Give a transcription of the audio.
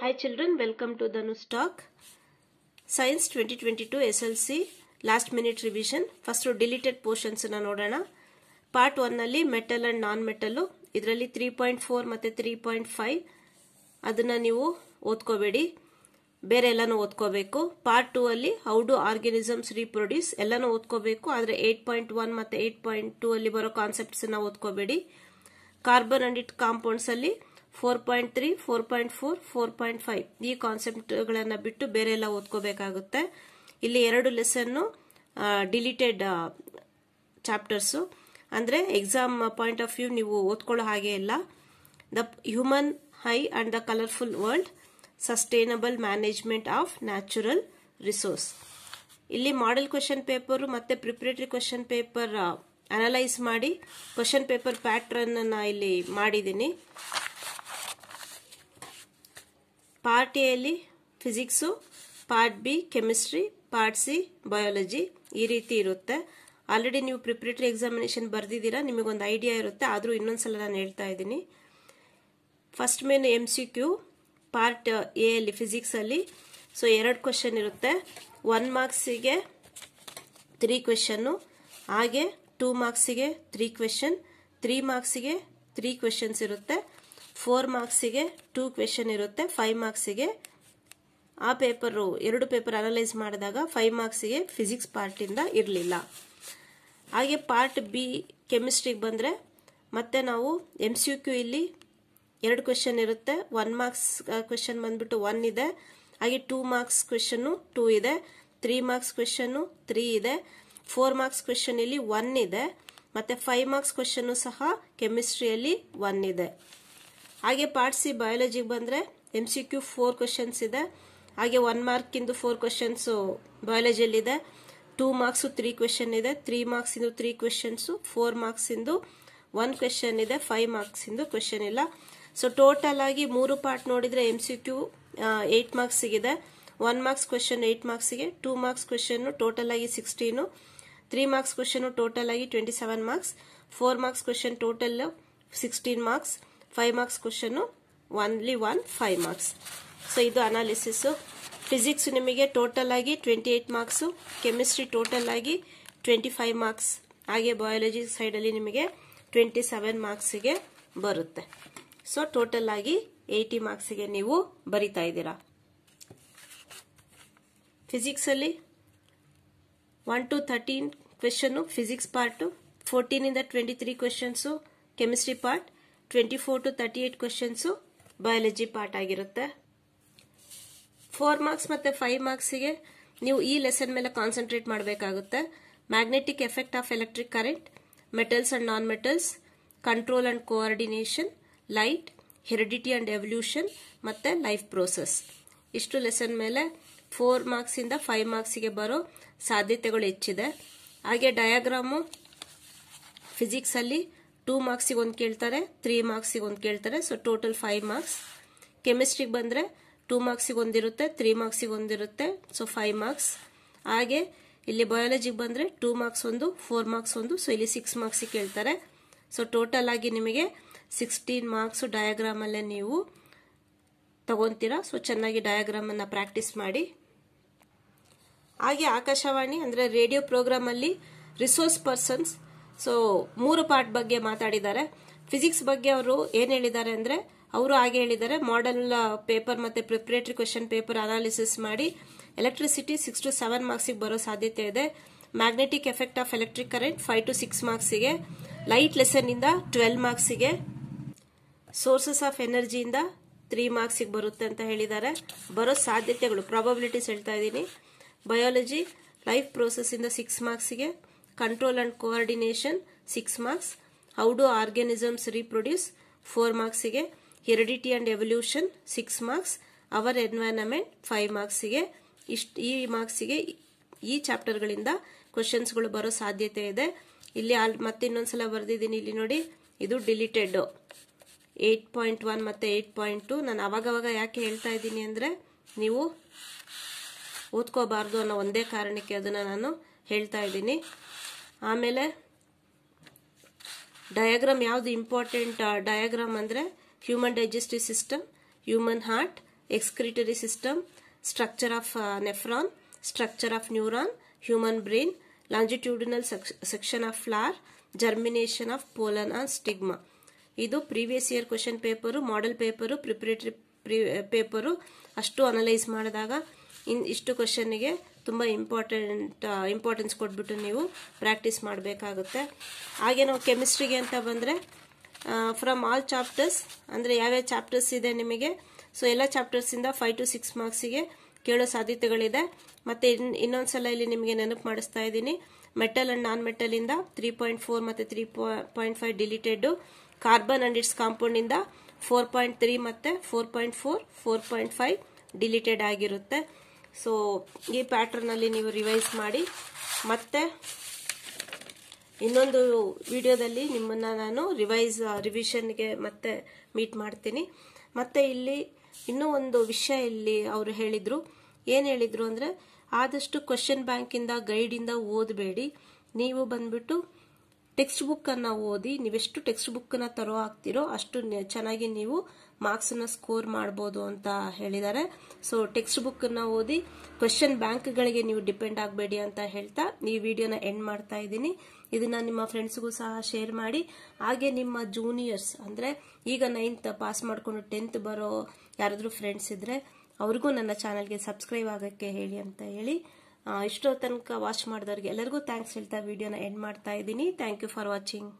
Hi children, welcome to the twenty two S 2022 SLC last minute revision first deleted portions ನೋಡೋಣ. Part ಒನ್ನಲ್ಲಿ metal and non metal ಇದರಲ್ಲಿ three point four ಮತ್ತೆ three point five ಅದನ್ನ ನೀವು ಓದ್ಕೋಬೇಡಿ. ಬೇರೆ ಎಲ್ಲಾನು ಓದ್ಕೋಬೇಕು. ಪಾರ್ಟ್ ಟೂ ಅಲ್ಲಿ ಹೌ ಡು ಆರ್ಗನಿಸಮ್ಸ್ ರೀಪ್ರೊಡ್ಯೂಸ್ ಎಲ್ಲಾನು ಓದ್ಕೋಬೇಕು. ಆದ್ರೆ ಏಟ್ ಪಾಯಿಂಟ್ ಒನ್ ಮತ್ತೆ ಏಟ್ ಪಾಯಿಂಟ್ ಟೂ ಅಲ್ಲಿ ಬರೋ ಕಾನ್ಸೆಪ್ಟ್ಸ್ನ ಓದ್ಕೋಬೇಡಿ. ಕಾರ್ಬನ್ ಅಂಡ್ ಇಟ್ ಕಾಂಪೌಂಡ್ಸ್ ಅಲ್ಲಿ four point three four point four ಬಿಟ್ಟು ಬೇರೆ ಎಲ್ಲ ಓದ್ಕೋಬೇಕಾಗುತ್ತೆ. ಇಲ್ಲಿ ಎರಡು ಲೆಸನ್ನು ಡಿಲೀಟೆಡ್ ಚಾಪ್ಟರ್ಸು ಅಂದರೆ ಎಕ್ಸಾಮ್ ಪಾಯಿಂಟ್ ಆಫ್ ವ್ಯೂ ನೀವು ಓದ್ಕೊಳ್ಳೋ ಹಾಗೆ ಇಲ್ಲ. The human eye and the colourful world sustainable management of natural resource ಇಲ್ಲಿ ಮಾಡೆಲ್ ಕ್ವಶನ್ ಪೇಪರ್ ಮತ್ತೆ ಪ್ರಿಪರೇಟರಿ ಕ್ವೆಶನ್ ಪೇಪರ್ ಅನಲೈಸ್ ಮಾಡಿ ಕ್ವೆಶನ್ ಪೇಪರ್ ಪ್ಯಾಟ್ರನ್ ಇಲ್ಲಿ ಮಾಡಿದ್ದೀನಿ. ಪಾರ್ಟ್ ಎಲ್ಲಿ physics part B chemistry part C biology ಈ ರೀತಿ ಇರುತ್ತೆ. ಆಲ್ರೆಡಿ ನೀವು ಪ್ರಿಪರೇಟರಿ ಎಕ್ಸಾಮಿನೇಷನ್ ಬರೆದಿದ್ದೀರಾ, ನಿಮಗೊಂದು ಐಡಿಯಾ ಇರುತ್ತೆ, ಆದರೂ ಇನ್ನೊಂದ್ಸಲ ನಾನು ಹೇಳ್ತಾ ಇದ್ದೀನಿ. First main M C Q part A ಅಲ್ಲಿ ಫಿಸಿಕ್ಸ್ ಅಲ್ಲಿ ಸೊ ಎರಡು ಕ್ವೆಶನ್ ಇರುತ್ತೆ. ಒನ್ ಮಾರ್ಕ್ಸಿಗೆ ತ್ರೀ ಕ್ವೆಶನ್ನು ಹಾಗೆ ಟೂ ಮಾರ್ಕ್ಸಿಗೆ ತ್ರೀ ಕ್ವೆಶನ್ ತ್ರೀ ಮಾರ್ಕ್ಸಿಗೆ ತ್ರೀ ಕ್ವೆಶನ್ಸ್ ಇರುತ್ತೆ. ಫೋರ್ ಮಾರ್ಕ್ಸಿಗೆ ಟೂ ಕ್ವೆಶನ್ ಇರುತ್ತೆ ಫೈವ್ ಮಾರ್ಕ್ಸಿಗೆ ಆ ಪೇಪರು ಎರಡು ಪೇಪರ್ ಅನಲೈಸ್ ಮಾಡಿದಾಗ ಫೈವ್ ಮಾರ್ಕ್ಸಿಗೆ ಫಿಸಿಕ್ಸ್ ಪಾರ್ಟಿಂದ ಇರಲಿಲ್ಲ. ಹಾಗೆ ಪಾರ್ಟ್ ಬಿ ಕೆಮಿಸ್ಟ್ರಿಗೆ ಬಂದರೆ ಮತ್ತೆ ನಾವು ಎಂ ಸಿ ಕ್ಯೂ ಇಲ್ಲಿ ಎರಡು ಕ್ವೆಶನ್ ಇರುತ್ತೆ ಒನ್ ಮಾರ್ಕ್ಸ್ ಕ್ವೆಶನ್ ಬಂದ್ಬಿಟ್ಟು ಒನ್ ಇದೆ, ಹಾಗೆ ಟೂ ಮಾರ್ಕ್ಸ್ ಕ್ವೆಶನ್ನು ಟೂ ಇದೆ ತ್ರೀ ಮಾರ್ಕ್ಸ್ ಕ್ವೆಶನ್ನು ತ್ರೀ ಇದೆ ಫೋರ್ ಮಾರ್ಕ್ಸ್ ಕ್ವೆಶನ್ ಇಲ್ಲಿ ಒನ್ ಇದೆ, ಮತ್ತೆ ಫೈವ್ ಮಾರ್ಕ್ಸ್ ಕ್ವೆಶನ್ನು ಸಹ ಕೆಮಿಸ್ಟ್ರಿಯಲ್ಲಿ ಒನ್ ಇದೆ. ಹಾಗೆ ಪಾರ್ಟ್ ಸಿ ಬಯಾಲಜಿಗೆ ಬಂದರೆ M C Q four questions ಇದೆ. ಹಾಗೆ ಒನ್ ಮಾರ್ಕಿಂದು ಫೋರ್ ಕ್ವಶನ್ಸು ಬಯಾಲಜಿಯಲ್ಲಿದೆ ಟೂ ಮಾರ್ಕ್ಸು ತ್ರೀ ಕ್ವೆಶನ್ ಇದೆ ತ್ರೀ ಮಾರ್ಕ್ಸಿಂದು ತ್ರೀ ಕ್ವೆಶನ್ಸು ಫೋರ್ ಮಾರ್ಕ್ಸಿಂದು ಒನ್ ಕ್ವೆಶನ್ ಇದೆ ಫೈವ್ ಮಾರ್ಕ್ಸಿಂದು ಕ್ವೆಶನ್ ಇಲ್ಲ. ಸೊ ಟೋಟಲ್ ಆಗಿ ಮೂರು ಪಾರ್ಟ್ ನೋಡಿದ್ರೆ ಎಂ ಸಿ ಕ್ಯೂ ಏಯ್ಟ್ ಮಾರ್ಕ್ಸಿಗಿದೆ ಒನ್ ಮಾರ್ಕ್ಸ್ ಕ್ವೆಶನ್ ಏಯ್ಟ್ ಮಾರ್ಕ್ಸಿಗೆ ಟೂ ಮಾರ್ಕ್ಸ್ ಕ್ವೆಶನ್ ಟೋಟಲ್ ಆಗಿ sixteen three marks question total ಆಗಿ twenty seven marks four marks question total sixteen marks five marks question only one five marks so ಇದು analysis physics ನಿಮಗೆ total ಆಗಿ twenty eight marks chemistry total ಆಗಿ twenty five marks ಹಾಗೆ biology ಸೈಡಲ್ಲಿ ನಿಮಗೆ twenty seven ಮಾರ್ಕ್ಸಿಗೆ ಬರುತ್ತೆ. So total ಆಗಿ ಏಯ್ಟಿ ಮಾರ್ಕ್ಸಿಗೆ ನೀವು ಬರಿತಾ ಇದ್ದೀರಾ. ಫಿಸಿಕ್ಸಲ್ಲಿ one to thirteen question physics part ಫೋರ್ಟೀನಿಂದ twenty three questions chemistry part twenty four to thirty eight biology part ಆಗಿರುತ್ತೆ. ಫೋರ್ ಮಾರ್ಕ್ಸ್ ಮತ್ತೆ ಫೈವ್ ಮಾರ್ಕ್ಸಿಗೆ ನೀವು ಈ ಲೆಸನ್ ಮೇಲೆ ಕಾನ್ಸಂಟ್ರೇಟ್ ಮಾಡಬೇಕಾಗುತ್ತೆ. Magnetic effect of electric current metals and non metals control and coordination light heredity and evolution ಮತ್ತೆ life process ಇಷ್ಟು lesson ಮೇಲೆ ಫೋರ್ ಮಾರ್ಕ್ಸ್ ಇಂದ ಫೈವ್ ಮಾರ್ಕ್ಸಿಗೆ ಬರೋ ಸಾಧ್ಯತೆಗಳು ಹೆಚ್ಚಿದೆ. ಹಾಗೆ ಡಯಾಗ್ರಾಮು ಫಿಸಿಕ್ಸ್ ಅಲ್ಲಿ ಟೂ ಮಾರ್ಕ್ಸಿಗೆ ಒಂದು ಕೇಳ್ತಾರೆ ತ್ರೀ ಮಾರ್ಕ್ಸಿಗೆ ಒಂದು ಕೇಳ್ತಾರೆ ಸೊ ಟೋಟಲ್ ಫೈವ್ ಮಾರ್ಕ್ಸ್ ಕೆಮಿಸ್ಟ್ರಿಗೆ ಬಂದರೆ ಟೂ ಮಾರ್ಕ್ಸಿಗೆ ಒಂದಿರುತ್ತೆ ತ್ರೀ ಮಾರ್ಕ್ಸಿಗೆ ಒಂದಿರುತ್ತೆ ಸೊ ಫೈವ್ ಮಾರ್ಕ್ಸ್ ಹಾಗೆ ಇಲ್ಲಿ ಬಯಾಲಜಿಗೆ ಬಂದರೆ ಟೂ ಮಾರ್ಕ್ಸ್ ಒಂದು ಫೋರ್ ಮಾರ್ಕ್ಸ್ ಒಂದು ಸೊ ಇಲ್ಲಿ ಸಿಕ್ಸ್ ಮಾರ್ಕ್ಸಿಗೆ ಕೇಳ್ತಾರೆ. ಸೊ ಟೋಟಲ್ ಆಗಿ ನಿಮಗೆ ಸಿಕ್ಸ್ಟೀನ್ ಮಾರ್ಕ್ಸ್ ಡಯಾಗ್ರಾಮಲ್ಲೇ ನೀವು ತಗೊಂತೀರಾ ಸೊ ಚೆನ್ನಾಗಿ ಡಯಾಗ್ರಾಮನ್ನು ಪ್ರಾಕ್ಟೀಸ್ ಮಾಡಿ. ಹಾಗೆ ಆಕಾಶವಾಣಿ ಅಂದರೆ ರೇಡಿಯೋ ಪ್ರೋಗ್ರಾಮಲ್ಲಿ ರಿಸೋರ್ಸ್ ಪರ್ಸನ್ಸ್ ಸೊ ಮೂರು ಪಾರ್ಟ್ ಬಗ್ಗೆ ಮಾತಾಡಿದ್ದಾರೆ. ಫಿಸಿಕ್ಸ್ ಬಗ್ಗೆ ಅವರು ಏನು ಹೇಳಿದ್ದಾರೆ ಅಂದ್ರೆ, ಅವರು ಹಾಗೆ ಹೇಳಿದ್ದಾರೆ ಮಾಡೆಲ್ ಪೇಪರ್ ಮತ್ತೆ ಪ್ರಿಪರೇಟರಿ ಕ್ವೆಶನ್ ಪೇಪರ್ ಅನಾಲಿಸಿಸ್ ಮಾಡಿ ಎಲೆಕ್ಟ್ರಿಸಿಟಿ ಸಿಕ್ಸ್ ಟು ಸೆವೆನ್ ಮಾರ್ಕ್ಸಿಗೆ ಬರೋ ಸಾಧ್ಯತೆ ಇದೆ. Magnetic effect of electric current five to six ಮಾರ್ಕ್ಸಿಗೆ light lesson ಇಂದ ಟ್ವೆಲ್ ಮಾರ್ಕ್ಸಿಗೆ ಸೋರ್ಸಸ್ ಆಫ್ ಎನರ್ಜಿಯಿಂದ ತ್ರೀ ಮಾರ್ಕ್ಸಿಗೆ ಬರುತ್ತೆ ಅಂತ ಹೇಳಿದ್ದಾರೆ. ಬರೋ ಸಾಧ್ಯತೆಗಳು ಪ್ರಾಬಬಿಲಿಟೀಸ್ ಹೇಳ್ತಾ ಇದ್ದೀನಿ. ಬಯಾಲಜಿ ಲೈಫ್ ಪ್ರೋಸೆಸ್ ಇಂದ ಸಿಕ್ಸ್ ಮಾರ್ಕ್ಸಿಗೆ control and coordination six marks how do organisms reproduce four ಮಾರ್ಕ್ಸಿಗೆ heredity and evolution six marks our environment five ಮಾರ್ಕ್ಸಿಗೆ ಇಷ್ಟು, ಈ ಮಾರ್ಕ್ಸಿಗೆ ಈ ಚಾಪ್ಟರ್ಗಳಿಂದ ಗಳು ಬರೋ ಸಾಧ್ಯತೆ ಇದೆ. ಇಲ್ಲಿ ಮತ್ತೆ ಇನ್ನೊಂದ್ಸಲ ಬರೆದಿದ್ದೀನಿ. ಇಲ್ಲಿ ನೋಡಿ, ಇದು ಡಿಲೀಟೆಡ್ ಏಟ್ ಪಾಯಿಂಟ್ ಒನ್ ಮತ್ತೆ ಏಟ್ ಪಾಯಿಂಟ್ ಟು ನಾನು ಅವಾಗವಾಗ ಯಾಕೆ ಹೇಳ್ತಾ ಇದ್ದೀನಿ ಅಂದರೆ, ನೀವು ಓದ್ಕೋಬಾರ್ದು ಅನ್ನೋ ಒಂದೇ ಕಾರಣಕ್ಕೆ ಅದನ್ನು ನಾನು ಹೇಳ್ತಾ ಇದ್ದೀನಿ. ಆಮೇಲೆ ಡಯಾಗ್ರಾಮ್ ಯಾವುದು ಇಂಪಾರ್ಟೆಂಟ್ ಡಯಾಗ್ರಾಮ್ ಅಂದ್ರೆ human digestive system human heart excretory system structure of nephron structure of neuron human brain longitudinal section of flower germination of pollen ಆ ಸ್ಟಿಗ್ಮಾ ಇದು previous year question paper model paper preparatory paper ಅಷ್ಟು analyse ಮಾಡಿದಾಗ ಇನ್ ಇಷ್ಟು ಕ್ವಶನ್ಗೆ ತುಂಬ important importance ಕೊಟ್ಬಿಟ್ಟು ನೀವು ಪ್ರಾಕ್ಟೀಸ್ ಮಾಡಬೇಕಾಗುತ್ತೆ. ಹಾಗೆ ನಾವು ಕೆಮಿಸ್ಟ್ರಿಗೆ ಅಂತ ಬಂದರೆ ಫ್ರಮ್ ಆಲ್ ಚಾಪ್ಟರ್ಸ್ ಅಂದರೆ ಯಾವ್ಯಾವ ಚಾಪ್ಟರ್ಸ್ ಇದೆ ನಿಮಗೆ ಸೊ ಎಲ್ಲ ಚಾಪ್ಟರ್ಸಿಂದ ಫೈವ್ ಟು ಸಿಕ್ಸ್ ಮಾರ್ಕ್ಸಿಗೆ ಕೇಳೋ ಸಾಧ್ಯತೆಗಳಿದೆ. ಮತ್ತು ಇನ್, ಇನ್ನೊಂದ್ಸಲ ಇಲ್ಲಿ ನಿಮಗೆ ನೆನಪು ಮಾಡಿಸ್ತಾ ಇದ್ದೀನಿ. ಮೆಟಲ್ ಆ್ಯಂಡ್ ನಾನ್ ಮೆಟಲಿಂದ ತ್ರೀ ಪಾಯಿಂಟ್ ಫೋರ್ ಮತ್ತು three point five deleted carbon and its ಕಾಂಪೌಂಡಿಂದ four point three ಮತ್ತು four point four four point five deleted ಆಗಿರುತ್ತೆ. ಸೊ ಈ ಪ್ಯಾಟ್ರನಲ್ಲಿ ನೀವು ರಿವೈಸ್ ಮಾಡಿ, ಮತ್ತೆ ಇನ್ನೊಂದು ವಿಡಿಯೋದಲ್ಲಿ ನಿಮ್ಮನ್ನ ನಾನು ರಿವೈಸ್ ರಿವಿಷನ್ಗೆ ಮತ್ತೆ ಮೀಟ್ ಮಾಡ್ತೀನಿ. ಮತ್ತೆ ಇಲ್ಲಿ ಇನ್ನೂ ಒಂದು ವಿಷಯ ಇಲ್ಲಿ ಅವರು ಹೇಳಿದ್ರು. ಏನು ಹೇಳಿದ್ರು ಅಂದರೆ, ಆದಷ್ಟು ಕ್ವಶನ್ ಬ್ಯಾಂಕಿಂದ ಗೈಡಿಂದ ಓದಬೇಡಿ. ನೀವು ಬಂದ್ಬಿಟ್ಟು ಟೆಕ್ಸ್ಟ್ ಬುಕ್ಕನ್ನು ಓದಿ ನೀವೆಷ್ಟು ಟೆಕ್ಸ್ಟ್ ಬುಕ್ಕನ್ನು ತರೋ ಆಗ್ತಿರೋ ಅಷ್ಟು ಚೆನ್ನಾಗಿ ನೀವು ಮಾರ್ಕ್ಸನ್ನು ಸ್ಕೋರ್ ಮಾಡ್ಬೋದು ಅಂತ ಹೇಳಿದ್ದಾರೆ. ಸೊ ಟೆಕ್ಸ್ಟ್ ಬುಕ್ಕನ್ನು ಓದಿ ಕ್ವಶನ್ ಬ್ಯಾಂಕ್ಗಳಿಗೆ ನೀವು ಡಿಪೆಂಡ್ ಆಗಬೇಡಿ ಅಂತ ಹೇಳ್ತಾ ಈ ವಿಡಿಯೋನ ಎಂಡ್ ಮಾಡ್ತಾ ಇದ್ದೀನಿ. ಇದನ್ನ ನಿಮ್ಮ ಫ್ರೆಂಡ್ಸ್ಗೂ ಸಹ ಶೇರ್ ಮಾಡಿ. ಹಾಗೆ ನಿಮ್ಮ ಜೂನಿಯರ್ಸ್, ಅಂದರೆ ಈಗ ನೈನ್ತ್ ಪಾಸ್ ಮಾಡ್ಕೊಂಡು ಟೆಂತ್ ಬರೋ ಯಾರಾದರೂ ಫ್ರೆಂಡ್ಸ್ ಇದ್ದರೆ ಅವ್ರಿಗೂ ನನ್ನ ಚಾನಲ್ಗೆ ಸಬ್ಸ್ಕ್ರೈಬ್ ಆಗೋಕ್ಕೆ ಹೇಳಿ ಅಂತ ಹೇಳಿ. ಇಷ್ಟೋ ತನಕ ವಾಚ್ ಮಾಡಿದವ್ರಿಗೆ ಎಲ್ಲರಿಗೂ ಥ್ಯಾಂಕ್ಸ್ ಹೇಳ್ತಾ ವಿಡಿಯೋನ ಎಂಡ್ ಮಾಡ್ತಾ ಇದ್ದೀನಿ. Thank you for watching